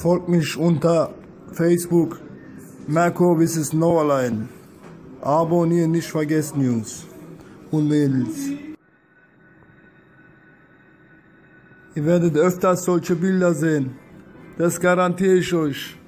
Folgt mich unter Facebook Marco vs. No Allein. Abonnieren nicht vergessen, Jungs und Mädels. Ihr werdet öfters solche Bilder sehen. Das garantiere ich euch.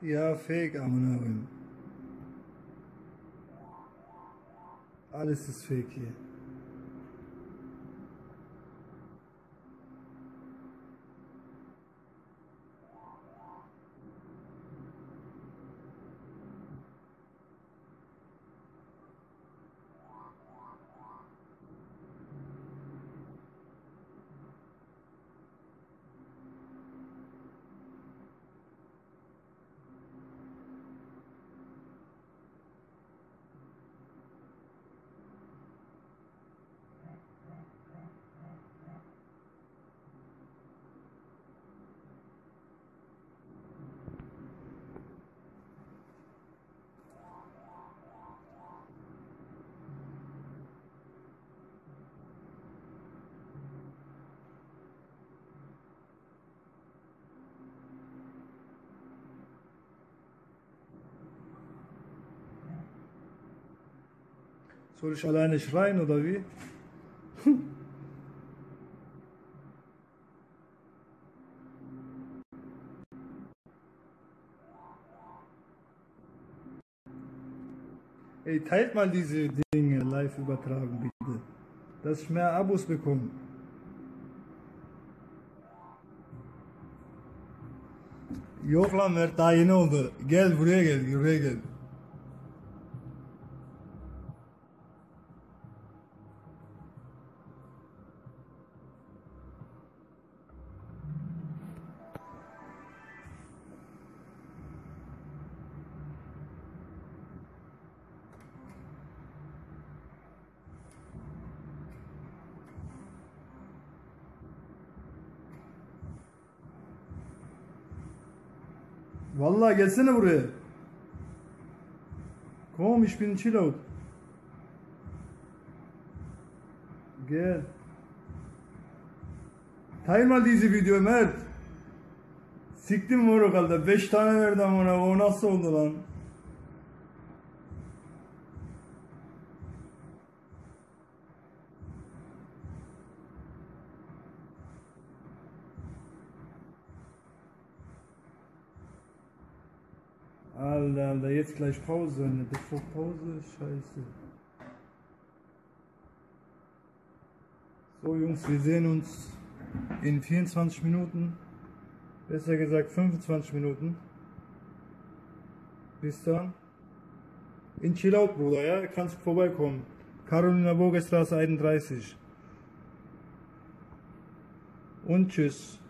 Ja, fake, Amonarim. Alles ist fake hier. Soll ich alleine schreien oder wie? Ey, teilt mal diese Dinge live übertragen, bitte. Dass ich mehr Abos bekomme. Yok lan Mert daha yeni oldu. Gel buraya gel, buraya gel. Vallahi gelsene buraya. Komm, ich bin Chillout. Gel. Teil mal diese Video Mert. Siktim moruk halde. 5 tane verdim ona. O nasıl oldu lan? Alter, Alter, jetzt gleich Pause. Ne? Bevor Pause, scheiße. So Jungs, wir sehen uns in 24 Minuten. Besser gesagt 25 Minuten. Bis dann. In Chillout, Bruder, ja? Kannst vorbeikommen. Carolina Burgerstraße 31. Und tschüss.